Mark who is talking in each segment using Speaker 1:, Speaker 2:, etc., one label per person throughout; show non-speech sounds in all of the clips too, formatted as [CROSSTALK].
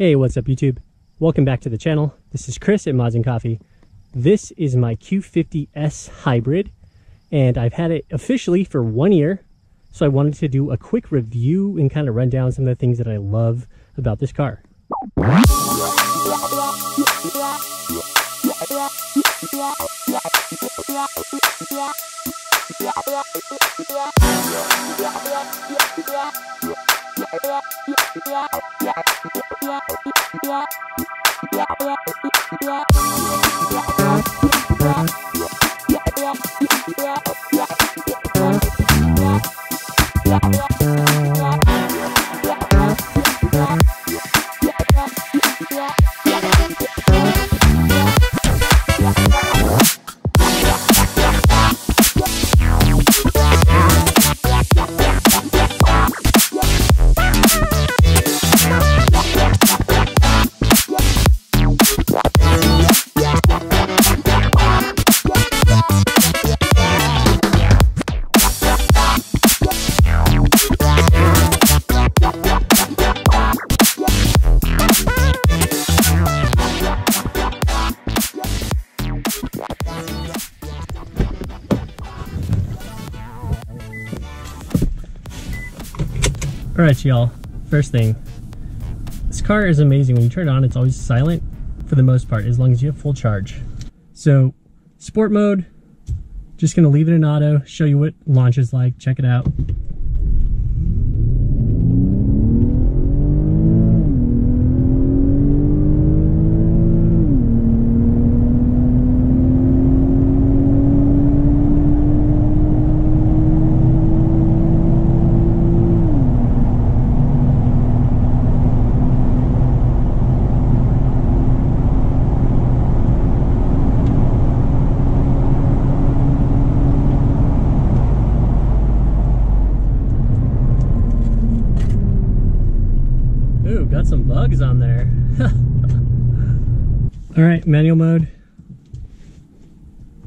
Speaker 1: Hey, what's up YouTube? Welcome back to the channel. This is Chris at Mods and Coffee. This is my Q50S Hybrid, and I've had it officially for one year, so I wanted to do a quick review and kind of run down some of the things that I love about this car. Right, y'all. First thing, this car is amazing. When you turn it on, it's always silent for the most part, as long as you have full charge. So, sport mode, just gonna leave it in auto, show you what launch is like. Check it out. Bugs on there. [LAUGHS] All right, manual mode.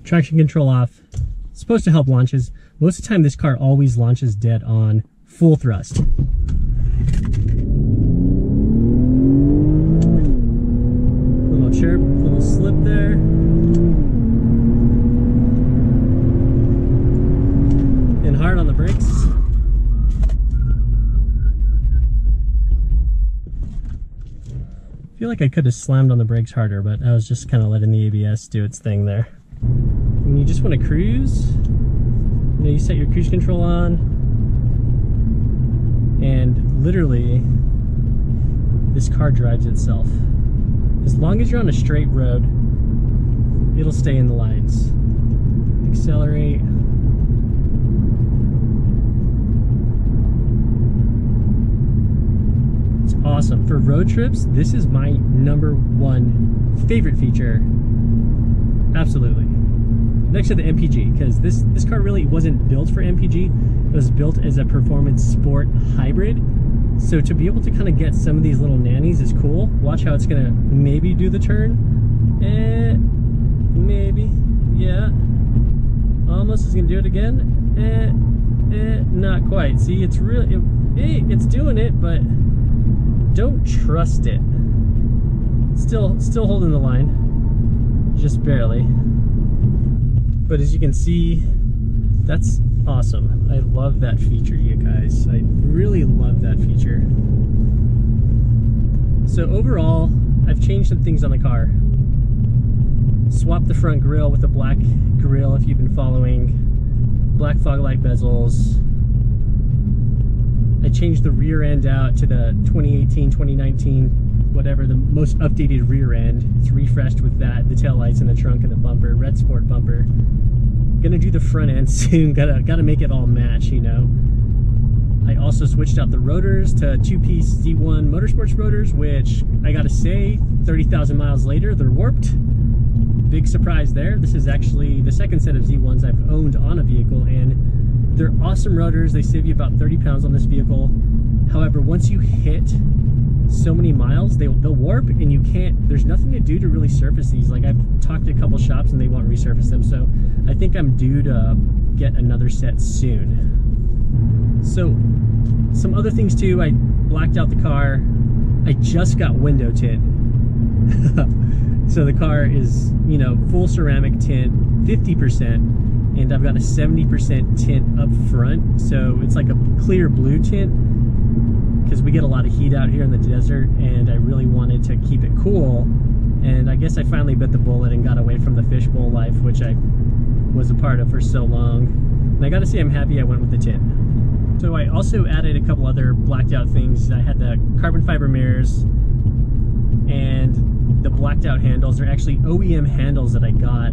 Speaker 1: Traction control off. It's supposed to help launches. Most of the time this car always launches dead on full thrust. Like I could have slammed on the brakes harder, but I was just kind of letting the ABS do its thing there. And you just want to cruise. You, know, you set your cruise control on, and literally, this car drives itself. As long as you're on a straight road, it'll stay in the lines. Accelerate. Awesome. For road trips, this is my number one favorite feature. Absolutely. Next to the MPG, because this, this car really wasn't built for MPG. It was built as a performance sport hybrid. So to be able to kind of get some of these little nannies is cool. Watch how it's gonna maybe do the turn. Eh, maybe, yeah. Almost is gonna do it again. Eh, eh, not quite. See, it's really, it, eh, it's doing it, but don't trust it. Still, still holding the line, just barely. But as you can see, that's awesome. I love that feature, you guys. I really love that feature. So overall, I've changed some things on the car. Swapped the front grille with a black grille if you've been following. Black fog light bezels, I changed the rear end out to the 2018, 2019, whatever, the most updated rear end. It's refreshed with that, the tail lights in the trunk and the bumper, red sport bumper. Gonna do the front end [LAUGHS] soon, gotta, gotta make it all match, you know. I also switched out the rotors to two-piece Z1 Motorsports rotors, which I gotta say, 30,000 miles later, they're warped. Big surprise there. This is actually the second set of Z1s I've owned on a vehicle, and they're awesome rotors. They save you about 30 pounds on this vehicle. However, once you hit so many miles, they, they'll warp and you can't, there's nothing to do to really surface these. Like I've talked to a couple shops and they won't resurface them. So I think I'm due to get another set soon. So some other things too, I blacked out the car, I just got window tint. [LAUGHS] so the car is, you know, full ceramic tint, 50%, and I've got a 70% tint up front. So it's like a clear blue tint because we get a lot of heat out here in the desert and I really wanted to keep it cool. And I guess I finally bit the bullet and got away from the fishbowl life, which I was a part of for so long. And I gotta say I'm happy I went with the tint. So I also added a couple other blacked out things. I had the carbon fiber mirrors and the blacked out handles. They're actually OEM handles that I got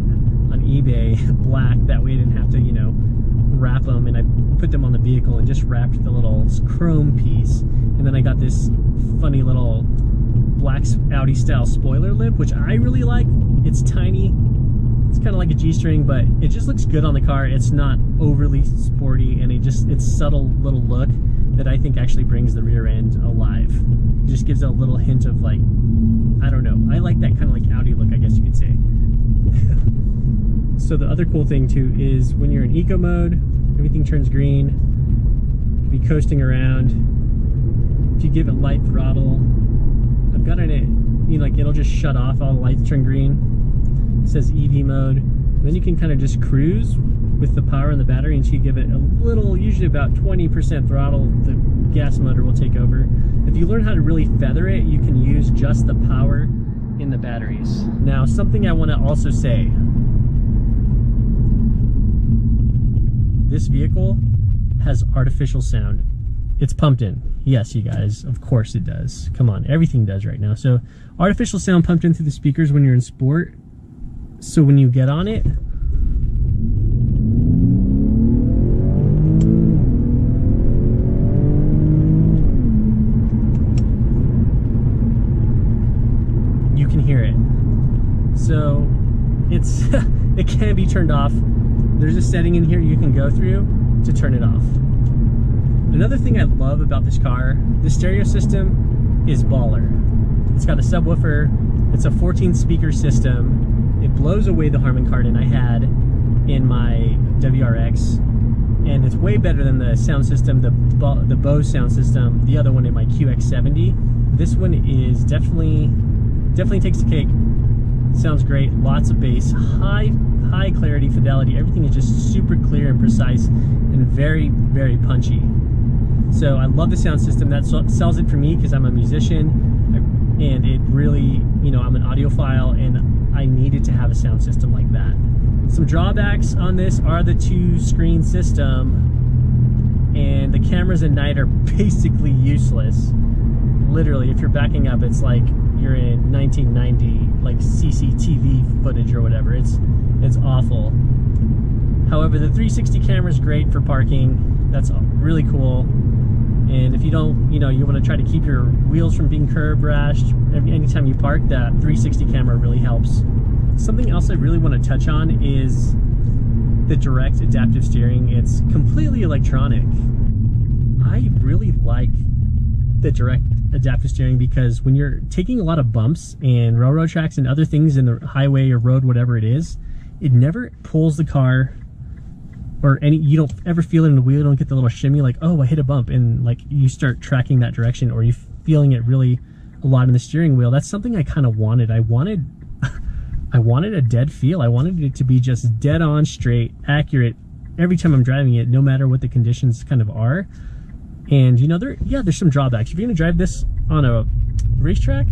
Speaker 1: on eBay, [LAUGHS] black. That way I didn't have to, you know, wrap them. And I put them on the vehicle and just wrapped the little chrome piece. And then I got this funny little black Audi style spoiler lip, which I really like. It's tiny it's kind of like a G-string, but it just looks good on the car. It's not overly sporty, and it just it's subtle little look that I think actually brings the rear end alive. It just gives a little hint of like, I don't know. I like that kind of like Audi look, I guess you could say. [LAUGHS] so the other cool thing too is when you're in eco mode, everything turns green. You can be coasting around. If you give it light throttle, I've got it, you know, like it'll just shut off, all the lights turn green it says EV mode. Then you can kind of just cruise with the power in the battery and you give it a little, usually about 20% throttle, the gas motor will take over. If you learn how to really feather it, you can use just the power in the batteries. Now, something I want to also say. This vehicle has artificial sound. It's pumped in. Yes, you guys, of course it does. Come on, everything does right now. So artificial sound pumped in through the speakers when you're in sport so when you get on it, you can hear it. So it's [LAUGHS] it can be turned off. There's a setting in here you can go through to turn it off. Another thing I love about this car, the stereo system is baller. It's got a subwoofer, it's a 14 speaker system, it blows away the Harman Kardon I had in my WRX and it's way better than the sound system, the the Bose sound system, the other one in my QX70. This one is definitely definitely takes the cake. Sounds great, lots of bass, high high clarity, fidelity. Everything is just super clear and precise and very very punchy. So I love the sound system. That sells it for me because I'm a musician and it really, you know, I'm an audiophile and I needed to have a sound system like that. Some drawbacks on this are the two screen system and the cameras at night are [LAUGHS] basically useless. Literally, if you're backing up, it's like you're in 1990, like CCTV footage or whatever. It's, it's awful. However, the 360 camera is great for parking. That's really cool. And if you don't, you know, you want to try to keep your wheels from being curb rashed anytime you park, that 360 camera really helps. Something else I really want to touch on is the direct adaptive steering. It's completely electronic. I really like the direct adaptive steering because when you're taking a lot of bumps and railroad tracks and other things in the highway or road, whatever it is, it never pulls the car or any you don't ever feel it in the wheel you don't get the little shimmy like oh i hit a bump and like you start tracking that direction or you feeling it really a lot in the steering wheel. That's something i kind of wanted. I wanted [LAUGHS] i wanted a dead feel. I wanted it to be just dead on straight accurate every time i'm driving it no matter what the conditions kind of are. And you know there yeah there's some drawbacks. If you're gonna drive this on a racetrack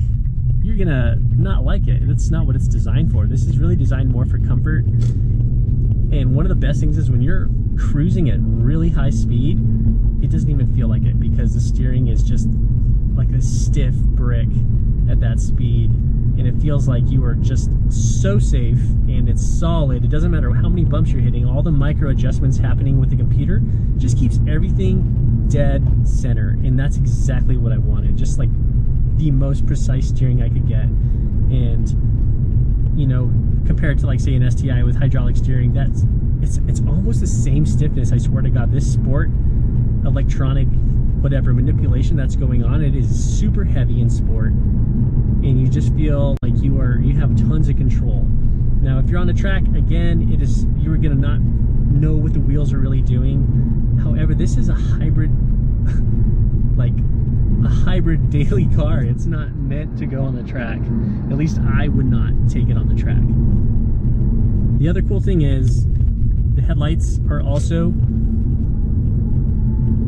Speaker 1: you're gonna not like it it's not what it's designed for this is really designed more for comfort and one of the best things is when you're cruising at really high speed, it doesn't even feel like it because the steering is just like a stiff brick at that speed. And it feels like you are just so safe and it's solid. It doesn't matter how many bumps you're hitting, all the micro adjustments happening with the computer just keeps everything dead center. And that's exactly what I wanted. Just like the most precise steering I could get. And, you know, compared to like say an STI with hydraulic steering, that's it's it's almost the same stiffness. I swear to God, this sport electronic whatever manipulation that's going on, it is super heavy in sport, and you just feel like you are you have tons of control. Now, if you're on the track, again, it is you're gonna not know what the wheels are really doing. However, this is a hybrid, [LAUGHS] like a hybrid [LAUGHS] daily car. It's not meant to go on the track. At least I would not take it on the track. The other cool thing is the headlights are also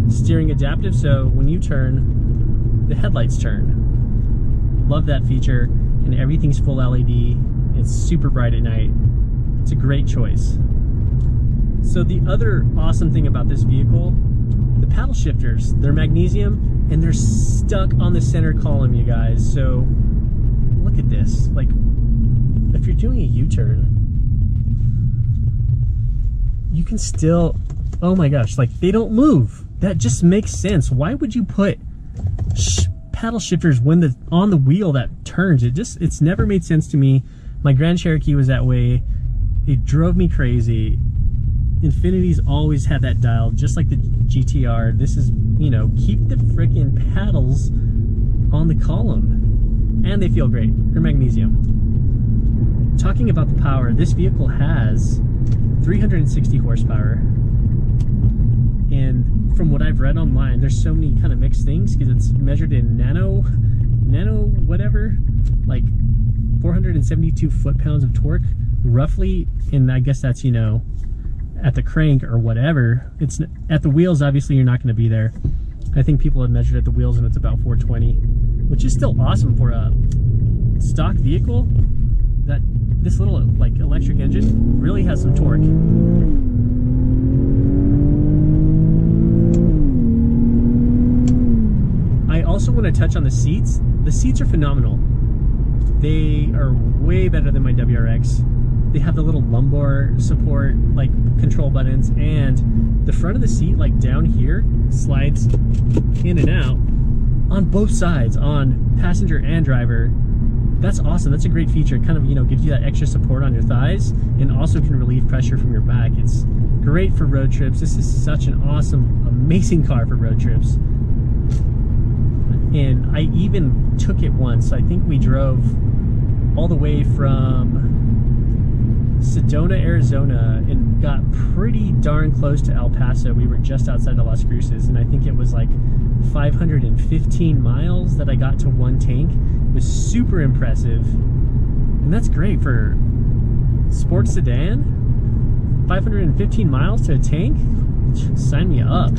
Speaker 1: steering adaptive, so when you turn, the headlights turn. Love that feature, and everything's full LED. It's super bright at night. It's a great choice. So the other awesome thing about this vehicle, the paddle shifters, they're magnesium and they're stuck on the center column, you guys. So look at this. Like, if you're doing a U-turn, you can still, oh my gosh, like they don't move. That just makes sense. Why would you put sh paddle shifters when the on the wheel that turns? It just, it's never made sense to me. My Grand Cherokee was that way. It drove me crazy. Infiniti's always had that dial, just like the GTR. This is, you know, keep the freaking paddles on the column. And they feel great. They're magnesium. Talking about the power, this vehicle has 360 horsepower. And from what I've read online, there's so many kind of mixed things because it's measured in nano, nano whatever, like 472 foot-pounds of torque, roughly, and I guess that's, you know, at the crank or whatever. It's At the wheels, obviously, you're not going to be there. I think people have measured at the wheels and it's about 420, which is still awesome for a stock vehicle. That this little like electric engine really has some torque. I also want to touch on the seats. The seats are phenomenal. They are way better than my WRX. They have the little lumbar support, like control buttons, and the front of the seat, like down here, slides in and out on both sides, on passenger and driver that's awesome. That's a great feature. It kind of, you know, gives you that extra support on your thighs and also can relieve pressure from your back. It's great for road trips. This is such an awesome, amazing car for road trips. And I even took it once. I think we drove all the way from Sedona, Arizona, and got pretty darn close to El Paso. We were just outside of Las Cruces, and I think it was like 515 miles that I got to one tank. It was super impressive. And that's great for sports sedan. 515 miles to a tank? Sign me up.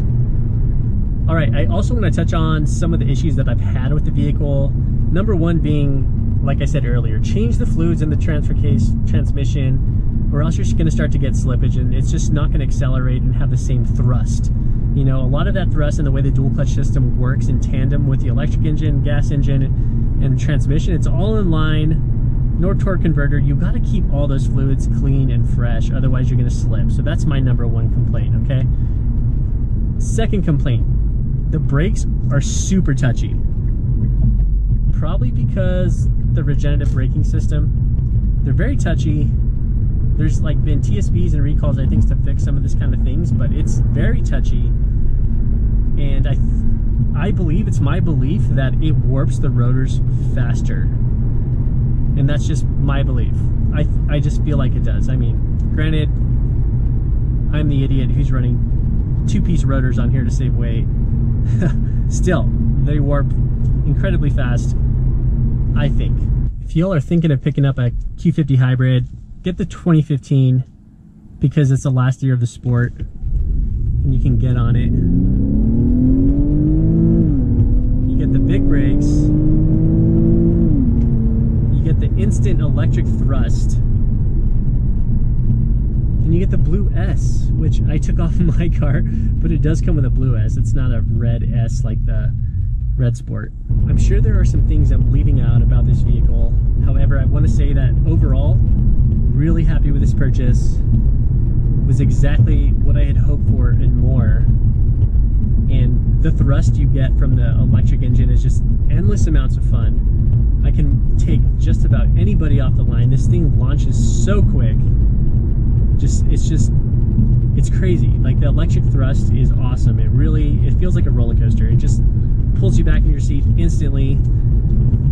Speaker 1: All right, I also want to touch on some of the issues that I've had with the vehicle. Number one being, like I said earlier, change the fluids in the transfer case transmission or else you're just going to start to get slippage and it's just not going to accelerate and have the same thrust. You know, a lot of that thrust and the way the dual clutch system works in tandem with the electric engine, gas engine, and transmission, it's all in line. No torque converter, you've got to keep all those fluids clean and fresh, otherwise you're going to slip. So that's my number one complaint, okay? Second complaint, the brakes are super touchy. Probably because the regenerative braking system, they're very touchy there's like been TSBs and recalls, I think, to fix some of this kind of things, but it's very touchy. And I, I believe it's my belief that it warps the rotors faster. And that's just my belief. I, I just feel like it does. I mean, granted, I'm the idiot who's running two-piece rotors on here to save weight. [LAUGHS] Still, they warp incredibly fast, I think. If y'all are thinking of picking up a Q50 hybrid, get the 2015 because it's the last year of the sport and you can get on it. You get the big brakes. You get the instant electric thrust. And you get the blue S, which I took [LAUGHS] off my car, but it does come with a blue S. It's not a red S like the Red Sport. I'm sure there are some things I'm leaving out about this vehicle. However, I want to say that overall, really happy with this purchase. Was exactly what I had hoped for and more. And the thrust you get from the electric engine is just endless amounts of fun. I can take just about anybody off the line. This thing launches so quick. Just it's just it's crazy. Like the electric thrust is awesome. It really it feels like a roller coaster. It just pulls you back in your seat instantly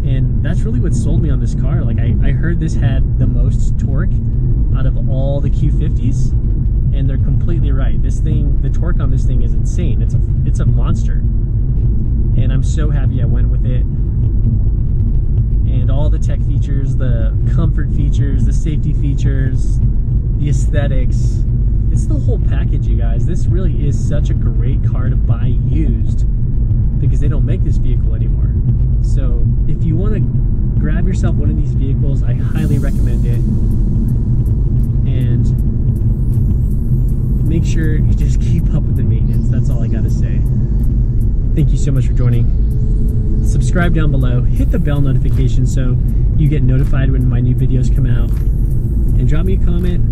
Speaker 1: and that's really what sold me on this car. Like I, I heard this had the most torque out of all the Q50s, and they're completely right. This thing, the torque on this thing is insane. It's a it's a monster. and I'm so happy I went with it. And all the tech features, the comfort features, the safety features, the aesthetics. It's the whole package, you guys. This really is such a great car to buy used because they don't make this vehicle anymore. So if you want to grab yourself one of these vehicles, I highly recommend it. And make sure you just keep up with the maintenance. That's all I got to say. Thank you so much for joining. Subscribe down below, hit the bell notification so you get notified when my new videos come out. And drop me a comment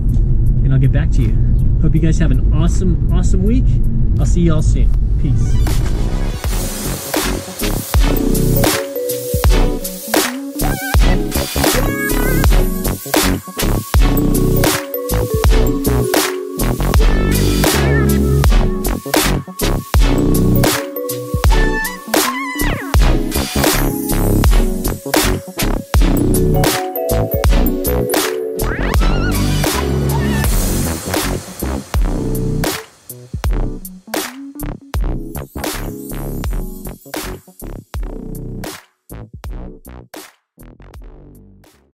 Speaker 1: and I'll get back to you. Hope you guys have an awesome, awesome week. I'll see you all soon. Peace.